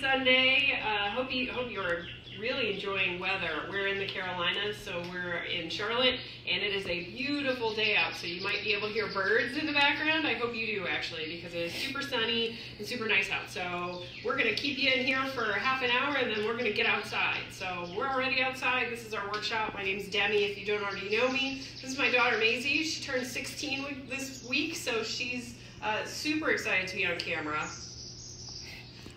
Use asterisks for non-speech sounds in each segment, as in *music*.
Sunday. Uh, hope you hope you're really enjoying weather. We're in the Carolinas, so we're in Charlotte, and it is a beautiful day out. So you might be able to hear birds in the background. I hope you do actually, because it is super sunny and super nice out. So we're gonna keep you in here for half an hour, and then we're gonna get outside. So we're already outside. This is our workshop. My name's Demi. If you don't already know me, this is my daughter Maisie. She turned 16 this week, so she's uh, super excited to be on camera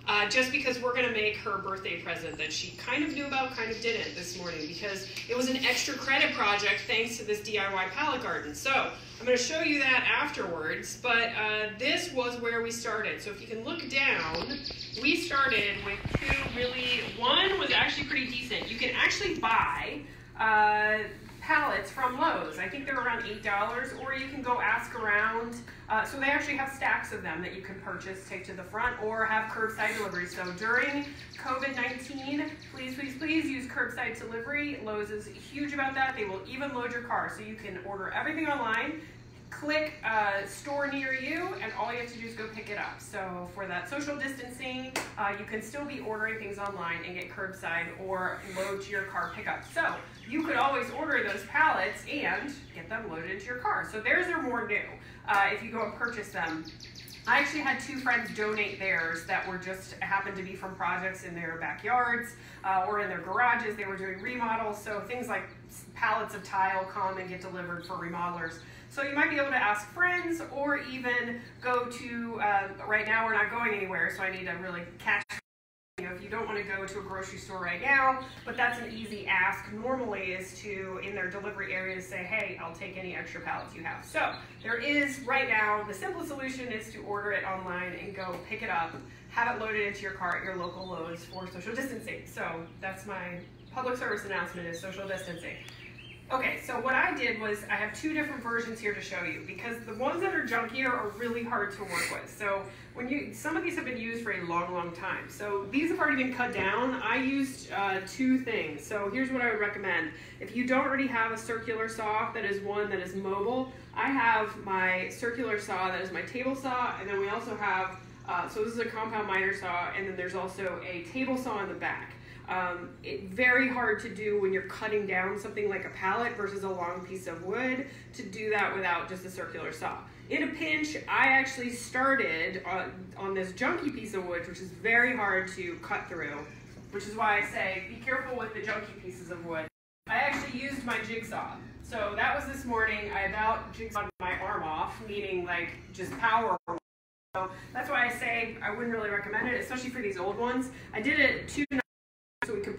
uh, just because we're going to make her birthday present that she kind of knew about, kind of didn't this morning because it was an extra credit project thanks to this DIY pallet garden. So I'm going to show you that afterwards, but uh, this was where we started. So if you can look down, we started with two really, one was actually pretty decent. You can actually buy uh, pallets from Lowe's. I think they're around $8, or you can go ask around. Uh, so they actually have stacks of them that you can purchase, take to the front, or have curbside delivery. So during COVID-19, please, please, please use curbside delivery. Lowe's is huge about that. They will even load your car, so you can order everything online click uh, store near you and all you have to do is go pick it up. So for that social distancing, uh, you can still be ordering things online and get curbside or load to your car pickup. So you could always order those pallets and get them loaded into your car. So theirs are more new uh, if you go and purchase them. I actually had two friends donate theirs that were just happened to be from projects in their backyards uh, or in their garages. They were doing remodels, so things like pallets of tile come and get delivered for remodelers. So you might be able to ask friends or even go to, uh, right now we're not going anywhere, so I need to really catch you know, if you don't want to go to a grocery store right now, but that's an easy ask normally is to, in their delivery area, say, hey, I'll take any extra pallets you have. So there is right now, the simplest solution is to order it online and go pick it up, have it loaded into your car at your local Lowe's for social distancing. So that's my public service announcement is social distancing. Okay, so what I did was I have two different versions here to show you because the ones that are junkier are really hard to work with. So when you, some of these have been used for a long, long time. So these have already been cut down. I used uh, two things. So here's what I would recommend. If you don't already have a circular saw that is one that is mobile, I have my circular saw that is my table saw, and then we also have, uh, so this is a compound miter saw, and then there's also a table saw in the back. Um, it, very hard to do when you're cutting down something like a pallet versus a long piece of wood to do that without just a circular saw. In a pinch, I actually started on, on this junky piece of wood, which is very hard to cut through, which is why I say be careful with the junky pieces of wood. I actually used my jigsaw. So that was this morning. I about jigsawed my arm off, meaning like just power. So that's why I say I wouldn't really recommend it, especially for these old ones. I did it two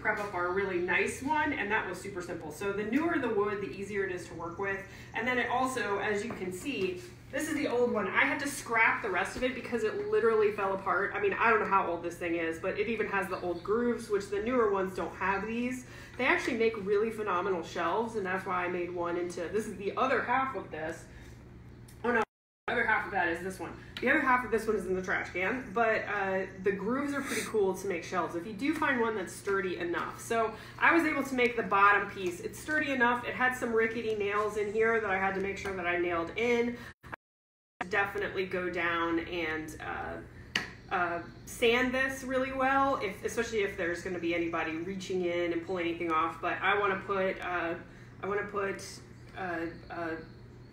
prep up our really nice one and that was super simple. So the newer the wood, the easier it is to work with. And then it also, as you can see, this is the old one. I had to scrap the rest of it because it literally fell apart. I mean, I don't know how old this thing is, but it even has the old grooves, which the newer ones don't have these. They actually make really phenomenal shelves, and that's why I made one into, this is the other half of this. Oh no, the other half of that is this one. The other half of this one is in the trash can, but uh, the grooves are pretty cool to make shelves if you do find one that's sturdy enough. So I was able to make the bottom piece. It's sturdy enough. It had some rickety nails in here that I had to make sure that I nailed in. I definitely go down and uh, uh, sand this really well, if, especially if there's going to be anybody reaching in and pull anything off. But I want to put uh, I want to put uh, uh,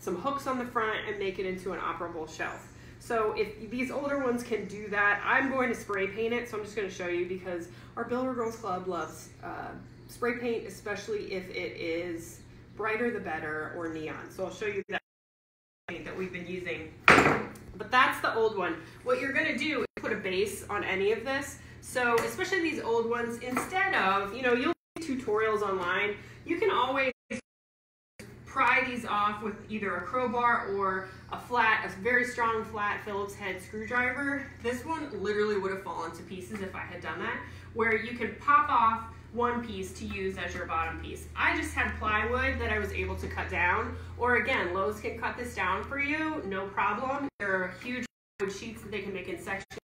some hooks on the front and make it into an operable shelf. So if these older ones can do that, I'm going to spray paint it. So I'm just going to show you because our Builder Girls Club loves uh, spray paint, especially if it is brighter the better or neon. So I'll show you that paint that we've been using. But that's the old one. What you're going to do is put a base on any of this. So especially these old ones, instead of, you know, you'll tutorials online, you can always pry these off with either a crowbar or a flat, a very strong flat Phillips head screwdriver. This one literally would have fallen to pieces if I had done that, where you can pop off one piece to use as your bottom piece. I just had plywood that I was able to cut down, or again, Lowe's can cut this down for you, no problem. There are huge sheets that they can make in sections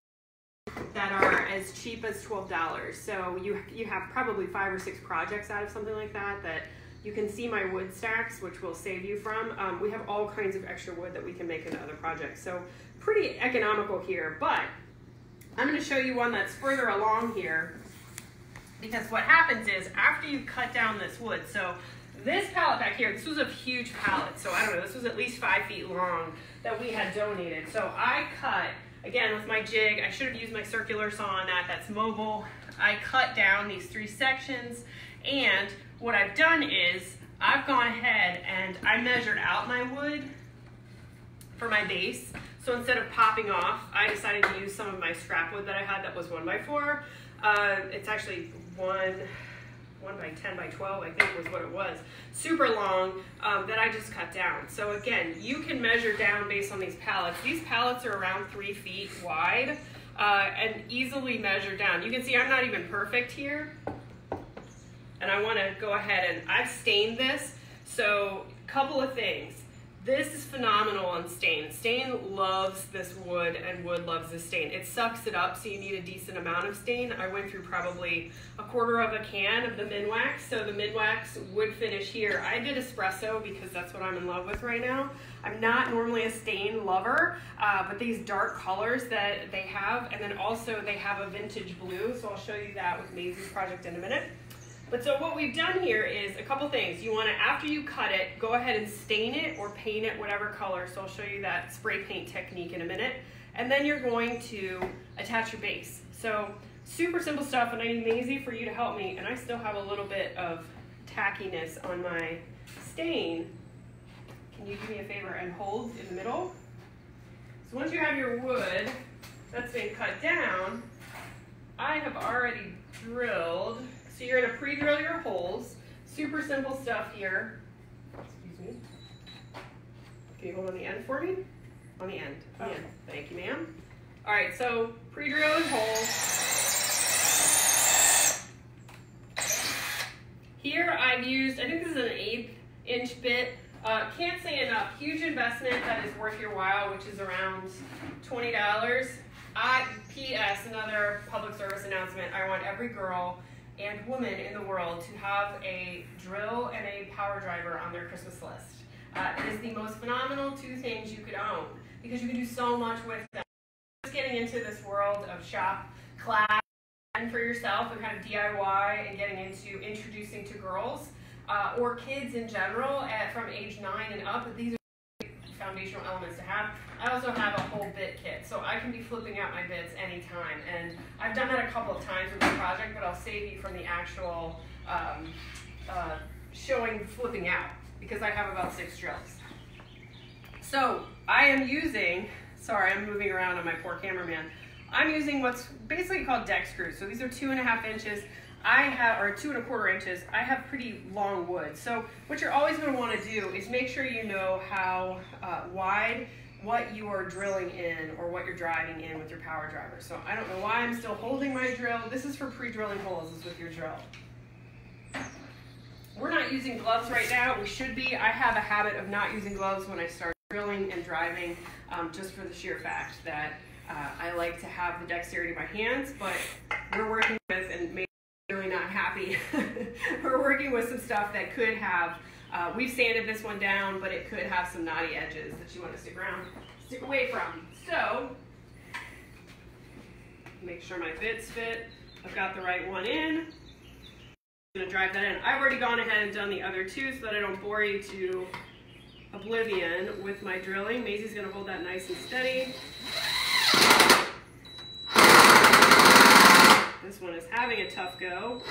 that are as cheap as $12. So you, you have probably five or six projects out of something like that that you can see my wood stacks, which will save you from. Um, we have all kinds of extra wood that we can make into other projects. So pretty economical here, but I'm going to show you one that's further along here because what happens is after you cut down this wood, so this pallet back here, this was a huge pallet, so I don't know, this was at least five feet long that we had donated. So I cut, again with my jig, I should have used my circular saw on that, that's mobile. I cut down these three sections and what I've done is I've gone ahead and I measured out my wood for my base. So instead of popping off, I decided to use some of my scrap wood that I had that was one by four. Uh, it's actually one, one by 10 by 12, I think was what it was. Super long um, that I just cut down. So again, you can measure down based on these pallets. These pallets are around three feet wide uh, and easily measure down. You can see I'm not even perfect here. And I wanna go ahead and I've stained this. So a couple of things. This is phenomenal on stain. Stain loves this wood and wood loves this stain. It sucks it up so you need a decent amount of stain. I went through probably a quarter of a can of the Minwax. So the Minwax wood finish here, I did espresso because that's what I'm in love with right now. I'm not normally a stain lover, uh, but these dark colors that they have, and then also they have a vintage blue, so I'll show you that with Maisie's project in a minute. But so what we've done here is a couple things. You want to, after you cut it, go ahead and stain it or paint it whatever color. So I'll show you that spray paint technique in a minute. And then you're going to attach your base. So super simple stuff and I need Maisie for you to help me. And I still have a little bit of tackiness on my stain. Can you do me a favor and hold in the middle? So once you have your wood that's been cut down, I have already drilled so you're gonna pre-drill your holes. Super simple stuff here. Excuse me. Can you hold on the end for me? On the end. On the end. Thank you, ma'am. All right, so pre-drilled holes. Here I've used, I think this is an eighth inch bit. Uh, can't say enough. Huge investment that is worth your while, which is around $20. I, P.S. Another public service announcement. I want every girl and woman in the world to have a drill and a power driver on their Christmas list. Uh, it is the most phenomenal two things you could own because you can do so much with them. Just getting into this world of shop, class, and for yourself and kind of DIY and getting into introducing to girls uh, or kids in general at, from age nine and up. These foundational elements to have. I also have a whole bit kit, so I can be flipping out my bits anytime. And I've done that a couple of times with the project, but I'll save you from the actual um, uh, showing flipping out because I have about six drills. So I am using, sorry, I'm moving around on my poor cameraman. I'm using what's basically called deck screws. So these are two and a half inches. I have, or two and a quarter inches, I have pretty long wood. So what you're always gonna wanna do is make sure you know how uh, wide what you are drilling in or what you're driving in with your power driver. So I don't know why I'm still holding my drill. This is for pre-drilling holes, is with your drill. We're not using gloves right now. We should be. I have a habit of not using gloves when I start drilling and driving um, just for the sheer fact that uh, I like to have the dexterity of my hands, but we're working with, and maybe really not happy, *laughs* we're working with some stuff that could have uh, we've sanded this one down, but it could have some knotty edges that you want to stick around, stick away from. So, make sure my bits fit. I've got the right one in. I'm gonna drive that in. I've already gone ahead and done the other two so that I don't bore you to oblivion with my drilling. Maisie's gonna hold that nice and steady. This one is having a tough go.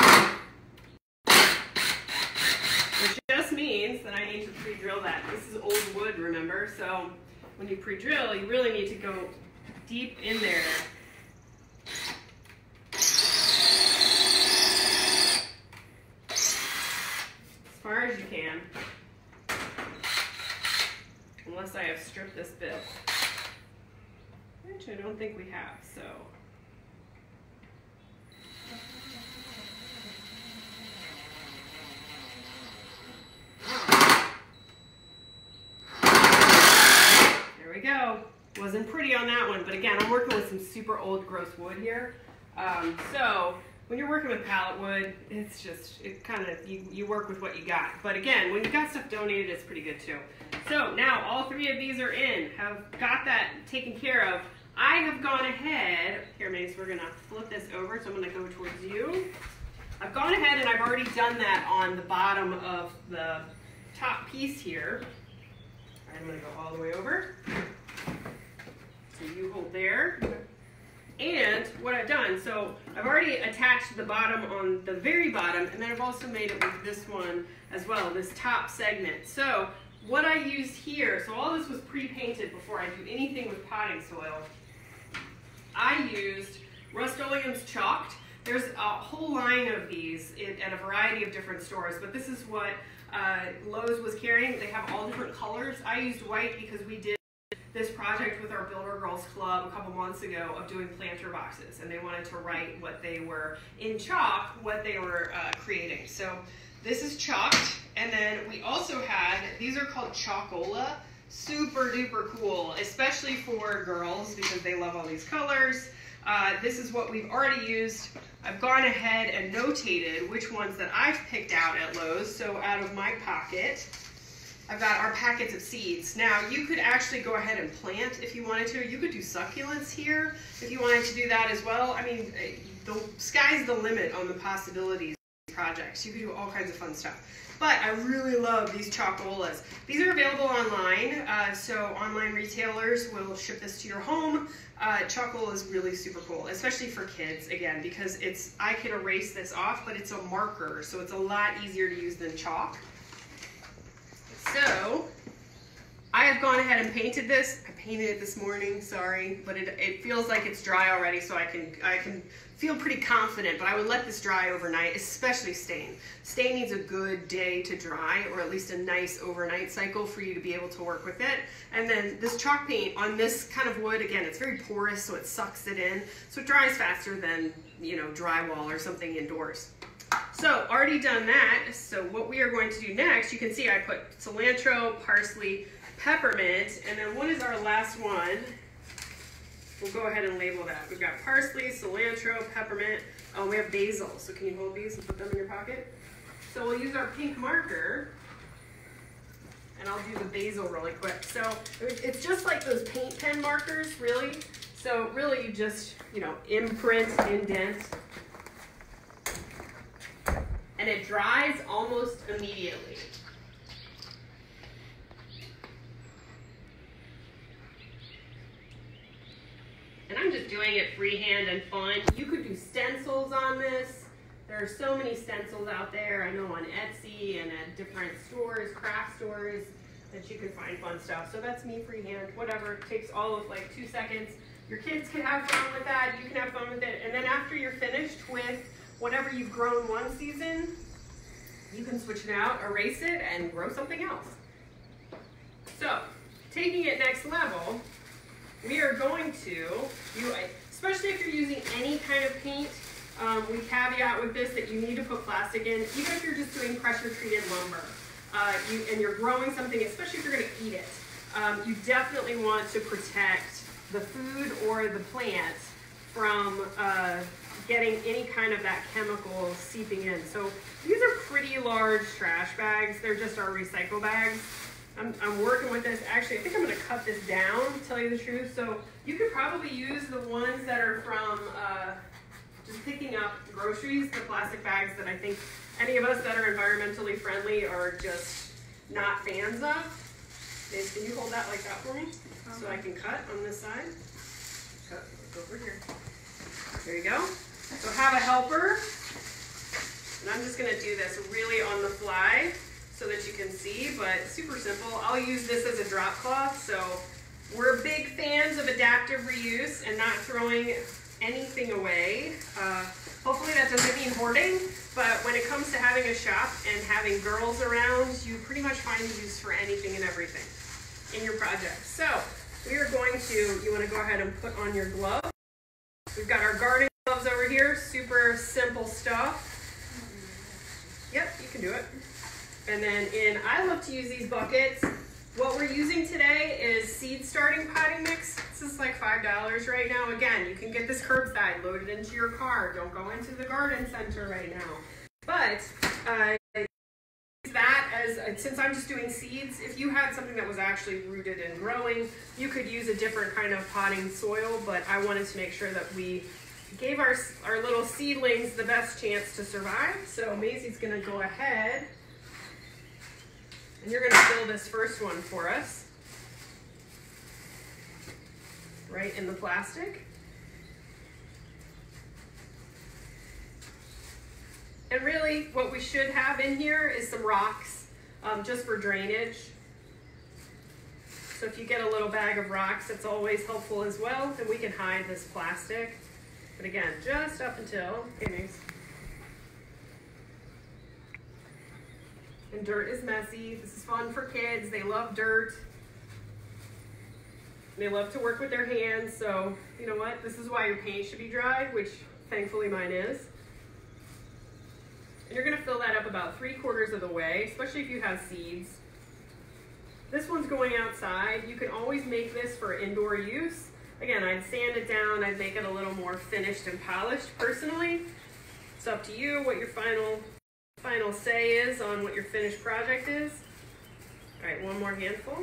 Which just means that I need to pre-drill that. This is old wood, remember? So when you pre-drill, you really need to go deep in there. As far as you can. Unless I have stripped this bit. Which I don't think we have, so. go. Wasn't pretty on that one, but again, I'm working with some super old gross wood here. Um, so when you're working with pallet wood, it's just, it kind of, you, you work with what you got. But again, when you got stuff donated, it's pretty good too. So now all three of these are in, have got that taken care of. I have gone ahead, here Mace, we're gonna flip this over, so I'm gonna go towards you. I've gone ahead and I've already done that on the bottom of the top piece here. I'm gonna go all the way over. So you hold there. And what I've done, so I've already attached the bottom on the very bottom, and then I've also made it with this one as well, this top segment. So what I used here, so all this was pre-painted before I do anything with potting soil. I used Rust-Oleum's Chalked. There's a whole line of these at a variety of different stores, but this is what uh, Lowe's was carrying. They have all different colors. I used white because we did this project with our Builder Girls Club a couple months ago of doing planter boxes, and they wanted to write what they were in chalk, what they were uh, creating. So this is chalked, and then we also had, these are called Chalkola. Super duper cool, especially for girls because they love all these colors. Uh, this is what we've already used. I've gone ahead and notated which ones that I've picked out at Lowe's. So out of my pocket, I've got our packets of seeds. Now you could actually go ahead and plant if you wanted to. You could do succulents here if you wanted to do that as well. I mean, eh, the sky's the limit on the possibilities projects. You could do all kinds of fun stuff. But I really love these Chalkolas. These are available online, uh, so online retailers will ship this to your home. Uh, Chalkola is really super cool, especially for kids, again, because it's I can erase this off, but it's a marker, so it's a lot easier to use than chalk. So, I have gone ahead and painted this. I painted it this morning, sorry, but it, it feels like it's dry already, so I can, I can feel pretty confident, but I would let this dry overnight, especially stain. Stain needs a good day to dry, or at least a nice overnight cycle for you to be able to work with it. And then this chalk paint on this kind of wood, again, it's very porous, so it sucks it in. So it dries faster than, you know, drywall or something indoors. So already done that. So what we are going to do next, you can see I put cilantro, parsley, peppermint, and then what is our last one? We'll go ahead and label that. We've got parsley, cilantro, peppermint. Oh, we have basil. So can you hold these and put them in your pocket? So we'll use our pink marker and I'll do the basil really quick. So it's just like those paint pen markers, really. So really you just, you know, imprint, indent, and it dries almost immediately. And I'm just doing it freehand and fun. You could do stencils on this. There are so many stencils out there. I know on Etsy and at different stores, craft stores, that you can find fun stuff. So that's me freehand, whatever. It takes all of like two seconds. Your kids can have fun with that. You can have fun with it. And then after you're finished with whatever you've grown one season, you can switch it out, erase it, and grow something else. So, taking it next level, we are going to, especially if you're using any kind of paint, um, we caveat with this that you need to put plastic in, even if you're just doing pressure treated lumber. Uh, you, and you're growing something, especially if you're going to eat it, um, you definitely want to protect the food or the plant from uh, getting any kind of that chemical seeping in. So these are pretty large trash bags. They're just our recycle bags. I'm, I'm working with this. Actually, I think I'm going to cut this down, to tell you the truth. So you could probably use the ones that are from uh, just picking up groceries, the plastic bags that I think any of us that are environmentally friendly are just not fans of. Can you hold that like that for me? So I can cut on this side. Cut over here. There you go. So have a helper. And I'm just going to do this really on the fly so that you can see, but super simple. I'll use this as a drop cloth, so we're big fans of adaptive reuse and not throwing anything away. Uh, hopefully that doesn't mean hoarding, but when it comes to having a shop and having girls around, you pretty much find use for anything and everything in your project. So we are going to, you want to go ahead and put on your glove. We've got our garden here, super simple stuff. Yep, you can do it. And then in, I love to use these buckets. What we're using today is seed starting potting mix. This is like $5 right now. Again, you can get this curbside, loaded into your car. Don't go into the garden center right now. But uh, that uh, since I'm just doing seeds, if you had something that was actually rooted and growing, you could use a different kind of potting soil, but I wanted to make sure that we gave our, our little seedlings the best chance to survive. So Maisie's gonna go ahead and you're gonna fill this first one for us. Right in the plastic. And really what we should have in here is some rocks um, just for drainage. So if you get a little bag of rocks, it's always helpful as well. And we can hide this plastic. But again, just up until, anyways. And dirt is messy. This is fun for kids. They love dirt. They love to work with their hands. So you know what? This is why your paint should be dry, which thankfully mine is. And you're gonna fill that up about three quarters of the way, especially if you have seeds. This one's going outside. You can always make this for indoor use. Again, I'd sand it down, I'd make it a little more finished and polished personally. It's up to you what your final final say is on what your finished project is. All right, one more handful.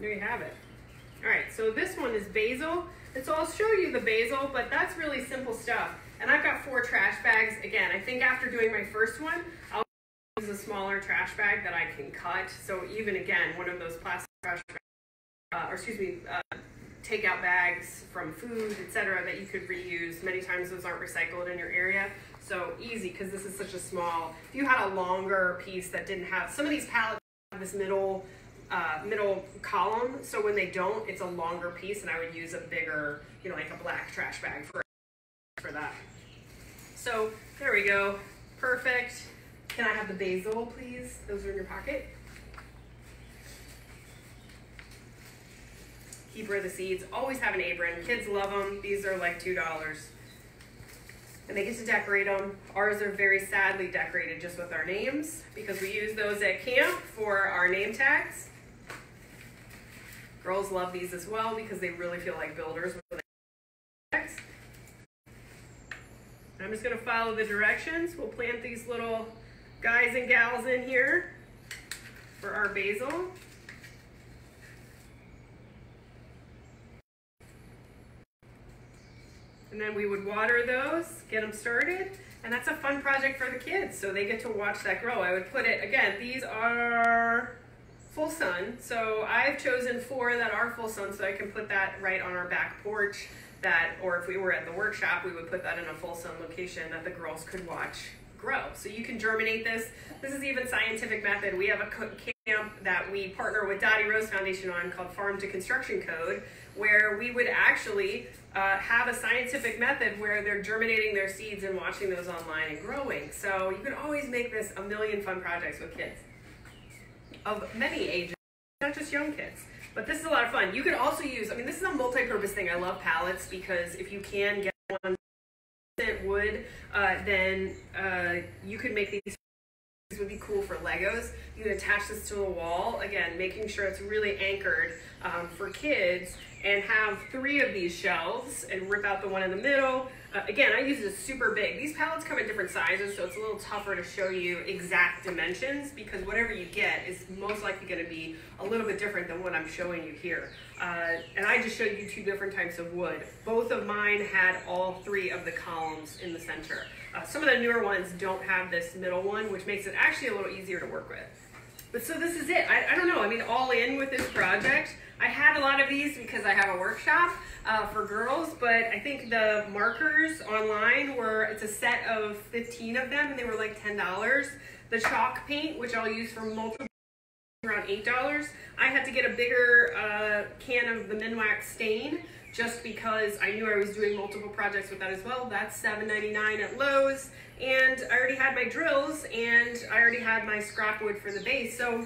There you have it. All right, so this one is basil. And so I'll show you the basil, but that's really simple stuff. And I've got four trash bags. Again, I think after doing my first one, I'll use a smaller trash bag that I can cut. So even again, one of those plastic trash bags, uh, or excuse me, uh, takeout bags from food, etc., that you could reuse. Many times those aren't recycled in your area. So easy because this is such a small. If you had a longer piece that didn't have some of these pallets have this middle uh, middle column. So when they don't, it's a longer piece, and I would use a bigger, you know, like a black trash bag for for that. So there we go, perfect. Can I have the basil, please? Those are in your pocket. Keeper of the seeds. Always have an apron. Kids love them. These are like $2. And they get to decorate them. Ours are very sadly decorated just with our names because we use those at camp for our name tags. Girls love these as well because they really feel like builders tags. I'm just gonna follow the directions. We'll plant these little guys and gals in here for our basil. And then we would water those, get them started, and that's a fun project for the kids. So they get to watch that grow. I would put it, again, these are full sun. So I've chosen four that are full sun so I can put that right on our back porch that, or if we were at the workshop, we would put that in a full sun location that the girls could watch grow. So you can germinate this. This is even scientific method. We have a camp that we partner with Dottie Rose Foundation on called Farm to Construction Code, where we would actually uh, have a scientific method where they're germinating their seeds and watching those online and growing. So you can always make this a million fun projects with kids of many ages, not just young kids. But this is a lot of fun. You could also use, I mean, this is a multi-purpose thing. I love pallets because if you can get one wood, uh, then uh, you could make these these would be cool for Legos. You can attach this to a wall, again, making sure it's really anchored um, for kids and have three of these shelves and rip out the one in the middle. Uh, again, I use this super big. These pallets come in different sizes, so it's a little tougher to show you exact dimensions because whatever you get is most likely going to be a little bit different than what I'm showing you here. Uh, and I just showed you two different types of wood. Both of mine had all three of the columns in the center. Uh, some of the newer ones don't have this middle one, which makes it actually a little easier to work with. But so this is it. I, I don't know. I mean, all in with this project. I had a lot of these because I have a workshop uh, for girls, but I think the markers online were, it's a set of 15 of them and they were like $10. The chalk paint, which I'll use for multiple around $8. I had to get a bigger uh, can of the Minwax stain just because I knew I was doing multiple projects with that as well. That's $7.99 at Lowe's. And I already had my drills and I already had my scrap wood for the base. So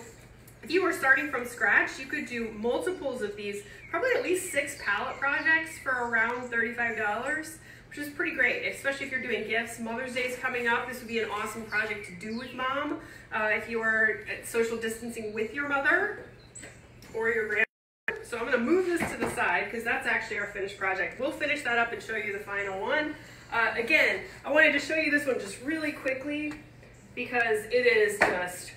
if you were starting from scratch, you could do multiples of these, probably at least six pallet projects for around $35, which is pretty great, especially if you're doing gifts. Mother's Day is coming up. This would be an awesome project to do with mom. Uh, if you are social distancing with your mother or your grandmother. So I'm gonna move this to the side because that's actually our finished project. We'll finish that up and show you the final one. Uh, again, I wanted to show you this one just really quickly because it is just,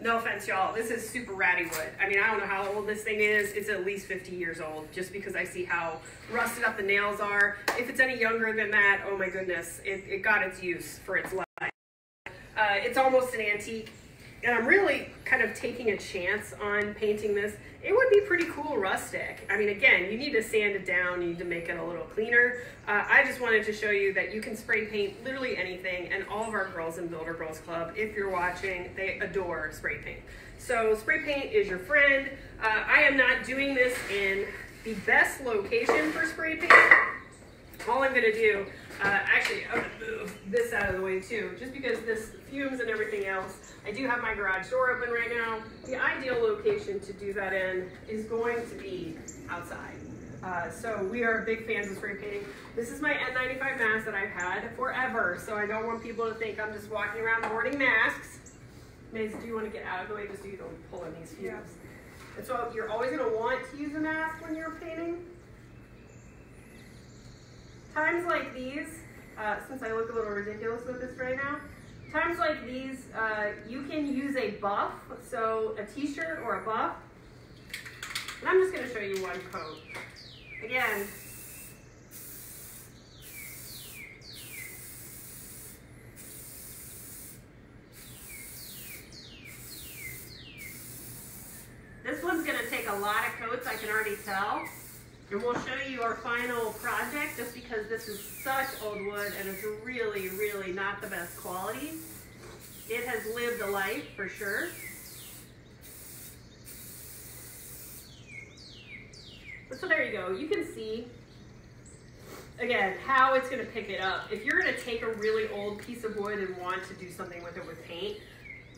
no offense y'all, this is super ratty wood. I mean, I don't know how old this thing is. It's at least 50 years old just because I see how rusted up the nails are. If it's any younger than that, oh my goodness, it, it got its use for its life. Uh, it's almost an antique and I'm really kind of taking a chance on painting this. It would be pretty cool rustic. I mean, again, you need to sand it down, you need to make it a little cleaner. Uh, I just wanted to show you that you can spray paint literally anything, and all of our girls in Builder Girls Club, if you're watching, they adore spray paint. So spray paint is your friend. Uh, I am not doing this in the best location for spray paint. All I'm gonna do, uh, actually, I'm gonna move this out of the way too, just because this fumes and everything else. I do have my garage door open right now. The ideal location to do that in is going to be outside. Uh, so we are big fans of spray painting. This is my N95 mask that I've had forever, so I don't want people to think I'm just walking around hoarding masks. Maze, do you want to get out of the way just so you don't pull in these fumes? Yeah. And so you're always going to want to use a mask when you're painting. Times like these, uh, since I look a little ridiculous with this right now, times like these, uh, you can use a buff, so a t-shirt or a buff. And I'm just going to show you one coat. Again, this one's going to take a lot of coats, I can already tell. And we'll show you our final project just because this is such old wood and it's really, really not the best quality. It has lived a life for sure. So there you go. You can see, again, how it's going to pick it up. If you're going to take a really old piece of wood and want to do something with it with paint,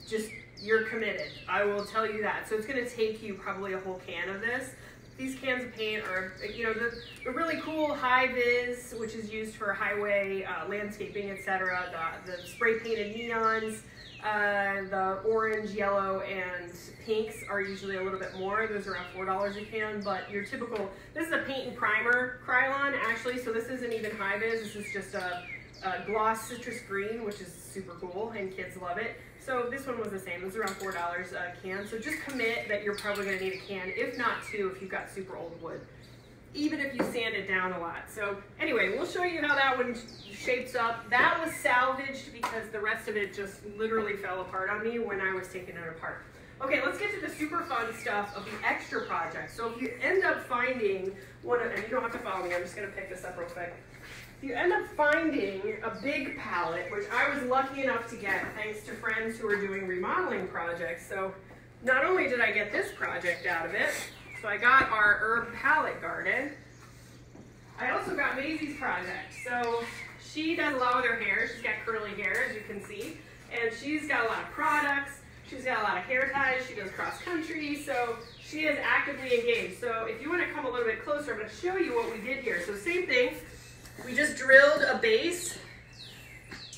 just, you're committed. I will tell you that. So it's going to take you probably a whole can of this these cans of paint are, you know, the, the really cool high vis, which is used for highway uh, landscaping, etc. The, the spray painted neons, uh, the orange, yellow, and pinks are usually a little bit more. Those are around four dollars a can. But your typical, this is a paint and primer Krylon actually, so this isn't even high vis. This is just a, a gloss citrus green, which is super cool, and kids love it. So this one was the same. It was around $4 a can. So just commit that you're probably going to need a can, if not two, if you've got super old wood. Even if you sand it down a lot. So anyway, we'll show you how that one shapes up. That was salvaged because the rest of it just literally fell apart on me when I was taking it apart. Okay, let's get to the super fun stuff of the extra project. So if you end up finding one of, and you don't have to follow me, I'm just gonna pick this up real quick you end up finding a big pallet, which I was lucky enough to get thanks to friends who are doing remodeling projects. So not only did I get this project out of it, so I got our herb pallet garden, I also got Maisie's project. So she does a lot with her hair. She's got curly hair, as you can see, and she's got a lot of products. She's got a lot of hair ties. She does cross country, so she is actively engaged. So if you want to come a little bit closer, I'm going to show you what we did here. So same thing. We just drilled a base.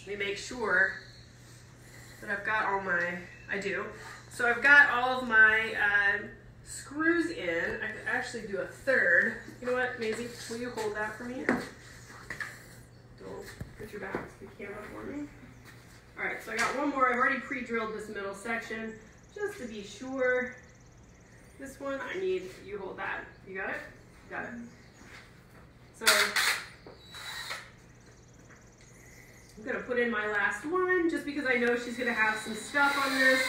Let me make sure that I've got all my, I do. So I've got all of my uh, screws in. I could actually do a third. You know what, Maisie, will you hold that for me? Don't put your back to the camera for me. All right, so I got one more. I've already pre-drilled this middle section just to be sure. This one, I need, you hold that. You got it? Got it. So I'm gonna put in my last one just because I know she's gonna have some stuff on this.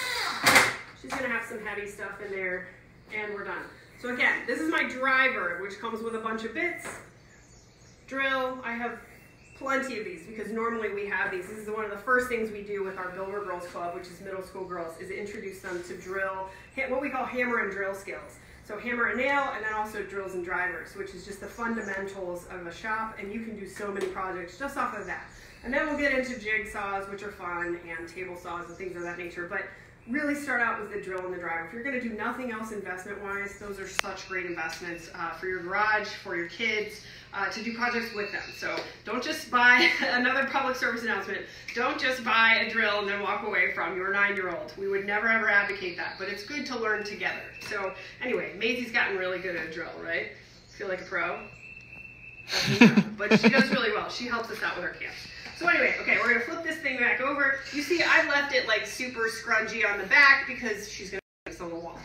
She's gonna have some heavy stuff in there and we're done. So again, this is my driver, which comes with a bunch of bits. Drill, I have plenty of these because normally we have these. This is one of the first things we do with our Builder Girls Club, which is middle school girls, is introduce them to drill, what we call hammer and drill skills. So hammer and nail, and then also drills and drivers, which is just the fundamentals of a shop, and you can do so many projects just off of that. And then we'll get into jigsaws, which are fun, and table saws and things of that nature. But really start out with the drill and the driver. If you're going to do nothing else investment-wise, those are such great investments uh, for your garage, for your kids, uh, to do projects with them. So don't just buy *laughs* another public service announcement. Don't just buy a drill and then walk away from your nine-year-old. We would never ever advocate that, but it's good to learn together. So anyway, Maisie's gotten really good at a drill, right? Feel like a pro? *laughs* but she does really well. She helps us out with our camps. So anyway, okay, we're gonna flip this thing back over. You see, I've left it like super scrungy on the back because she's gonna this on the wall.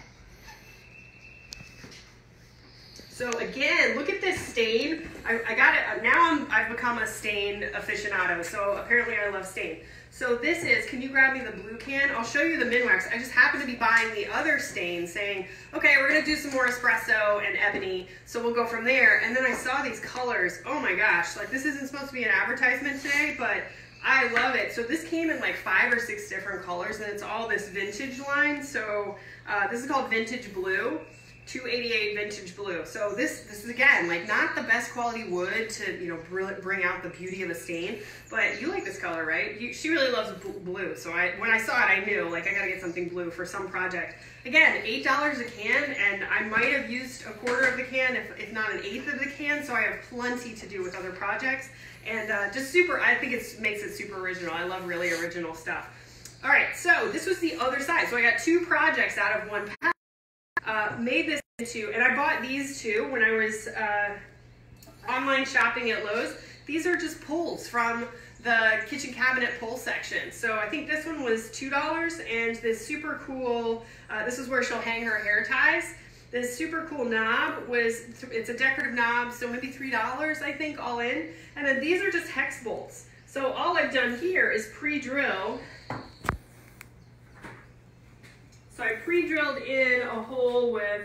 So again, look at this stain. I, I got it, now I'm, I've become a stain aficionado, so apparently I love stain. So this is, can you grab me the blue can? I'll show you the Minwax. I just happen to be buying the other stain saying, okay, we're gonna do some more espresso and ebony, so we'll go from there. And then I saw these colors, oh my gosh, like this isn't supposed to be an advertisement today, but I love it. So this came in like five or six different colors and it's all this vintage line. So uh, this is called Vintage Blue. 288 vintage blue. So this this is again like not the best quality wood to you know bring out the beauty of a stain, but you like this color, right? You, she really loves blue. So I when I saw it, I knew like I gotta get something blue for some project. Again, eight dollars a can, and I might have used a quarter of the can, if, if not an eighth of the can. So I have plenty to do with other projects, and uh, just super. I think it makes it super original. I love really original stuff. All right, so this was the other side. So I got two projects out of one. Uh, made this into, and I bought these two when I was uh, online shopping at Lowe's. These are just pulls from the kitchen cabinet pull section. So I think this one was $2 and this super cool, uh, this is where she'll hang her hair ties. This super cool knob was, it's a decorative knob, so maybe $3 I think all in. And then these are just hex bolts. So all I've done here is pre-drill so I pre-drilled in a hole with,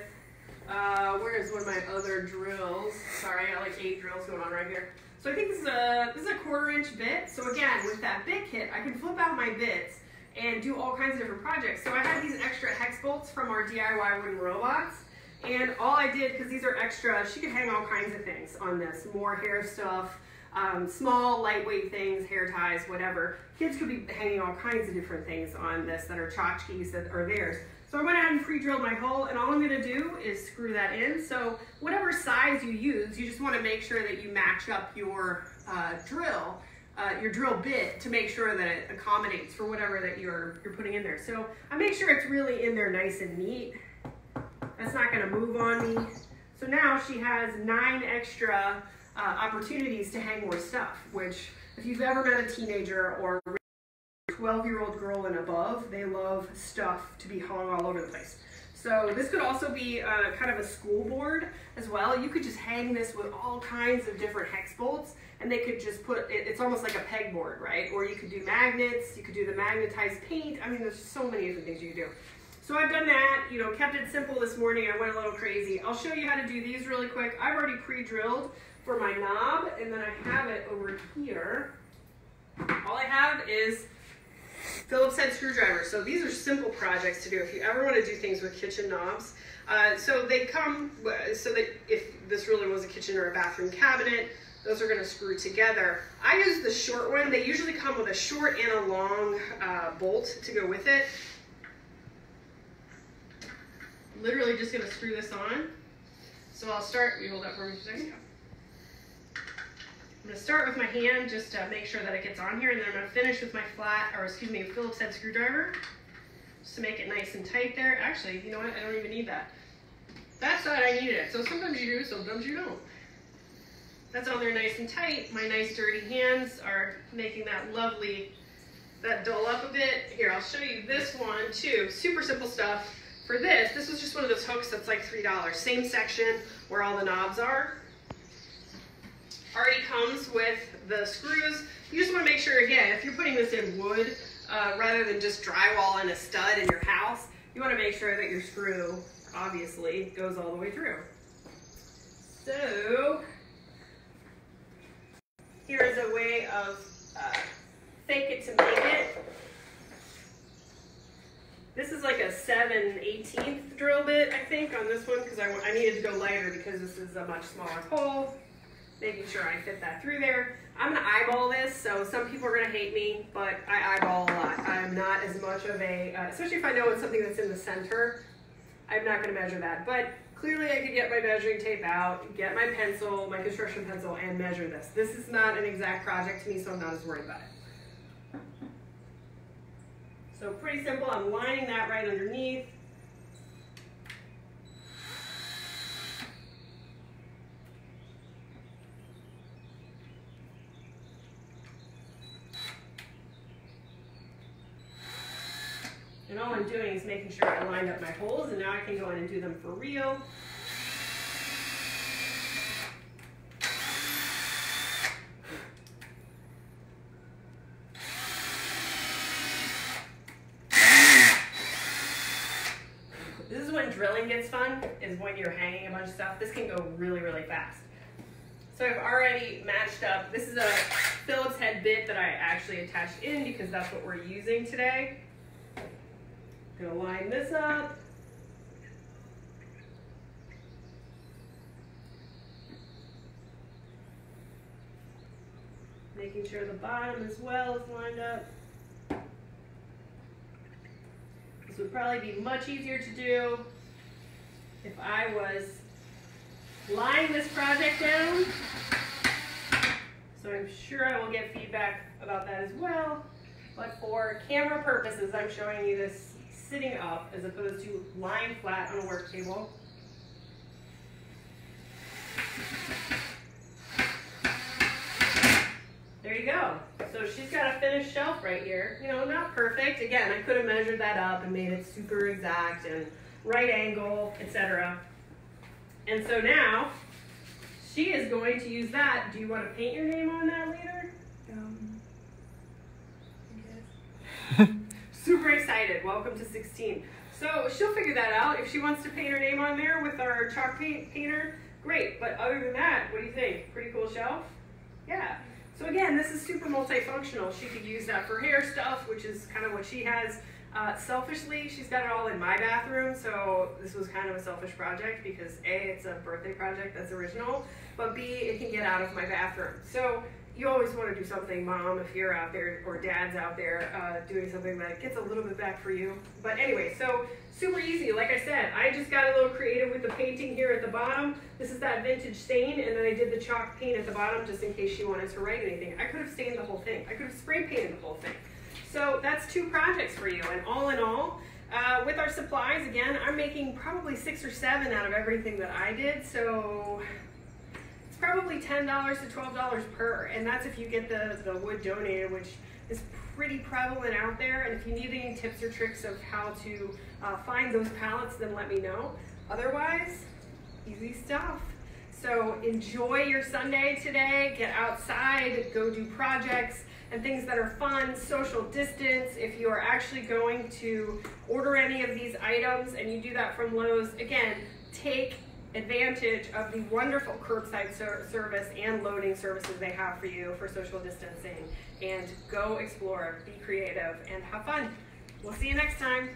uh, where is one of my other drills? Sorry, I got like eight drills going on right here. So I think this is a, this is a quarter inch bit. So again, with that bit kit, I can flip out my bits and do all kinds of different projects. So I had these extra hex bolts from our DIY wooden robots. And all I did, because these are extra, she could hang all kinds of things on this. More hair stuff, um, small, lightweight things, hair ties, whatever. Kids could be hanging all kinds of different things on this that are tchotchkes that are theirs. So I went ahead and pre-drilled my hole and all I'm gonna do is screw that in. So whatever size you use, you just wanna make sure that you match up your uh, drill, uh, your drill bit to make sure that it accommodates for whatever that you're, you're putting in there. So I make sure it's really in there nice and neat. That's not gonna move on me. So now she has nine extra uh, opportunities to hang more stuff, which if you've ever met a teenager or 12 year old girl and above, they love stuff to be hung all over the place. So this could also be uh, kind of a school board as well. You could just hang this with all kinds of different hex bolts and they could just put, it, it's almost like a pegboard, right? Or you could do magnets, you could do the magnetized paint. I mean, there's so many different things you could do. So I've done that, you know, kept it simple this morning. I went a little crazy. I'll show you how to do these really quick. I've already pre-drilled for my knob, and then I have it over here. All I have is Phillips head screwdriver. So these are simple projects to do if you ever want to do things with kitchen knobs. Uh, so they come, so that if this really was a kitchen or a bathroom cabinet, those are going to screw together. I use the short one. They usually come with a short and a long uh, bolt to go with it. Literally just going to screw this on. So I'll start, you hold that for me a second. I'm gonna start with my hand just to make sure that it gets on here, and then I'm gonna finish with my flat, or excuse me, Phillips head screwdriver, just to make it nice and tight there. Actually, you know what, I don't even need that. That's what I needed it. So sometimes you do, sometimes you don't. That's on there nice and tight. My nice dirty hands are making that lovely, that dull up a bit. Here, I'll show you this one too. Super simple stuff. For this, this was just one of those hooks that's like $3. Same section where all the knobs are already comes with the screws. You just want to make sure, again, if you're putting this in wood, uh, rather than just drywall and a stud in your house, you want to make sure that your screw, obviously, goes all the way through. So, here is a way of uh, fake it to make it. This is like a 7 18th drill bit, I think, on this one, because I, I needed to go lighter because this is a much smaller hole making sure I fit that through there. I'm gonna eyeball this, so some people are gonna hate me, but I eyeball a lot. I'm not as much of a, uh, especially if I know it's something that's in the center, I'm not gonna measure that. But clearly I could get my measuring tape out, get my pencil, my construction pencil, and measure this. This is not an exact project to me, so I'm not as worried about it. So pretty simple, I'm lining that right underneath. All I'm doing is making sure I lined up my holes and now I can go in and do them for real. This is when drilling gets fun, is when you're hanging a bunch of stuff. This can go really, really fast. So I've already matched up. This is a Phillips head bit that I actually attached in because that's what we're using today. Gonna line this up. Making sure the bottom as well is lined up. This would probably be much easier to do if I was lying this project down. So I'm sure I will get feedback about that as well. But for camera purposes, I'm showing you this sitting up as opposed to lying flat on a work table. There you go. So she's got a finished shelf right here. You know, not perfect. Again, I could have measured that up and made it super exact and right angle, etc. And so now, she is going to use that. Do you want to paint your name on that later? Um, *laughs* super excited. Welcome to 16. So she'll figure that out. If she wants to paint her name on there with our chalk paint painter, great. But other than that, what do you think? Pretty cool shelf? Yeah. So again, this is super multifunctional. She could use that for hair stuff, which is kind of what she has. Uh, selfishly, she's got it all in my bathroom, so this was kind of a selfish project because A, it's a birthday project that's original, but B, it can get out of my bathroom. So you always want to do something, mom, if you're out there or dad's out there uh, doing something that gets a little bit back for you. But anyway, so super easy. Like I said, I just got a little creative with the painting here at the bottom. This is that vintage stain, and then I did the chalk paint at the bottom just in case she wanted to write anything. I could have stained the whole thing. I could have spray painted the whole thing. So that's two projects for you, and all in all, uh, with our supplies, again, I'm making probably six or seven out of everything that I did, so probably $10 to $12 per, and that's if you get the, the wood donated, which is pretty prevalent out there, and if you need any tips or tricks of how to uh, find those pallets, then let me know. Otherwise, easy stuff. So enjoy your Sunday today, get outside, go do projects, and things that are fun, social distance. If you are actually going to order any of these items and you do that from Lowe's, again, take advantage of the wonderful curbside ser service and loading services they have for you for social distancing. And go explore, be creative, and have fun. We'll see you next time.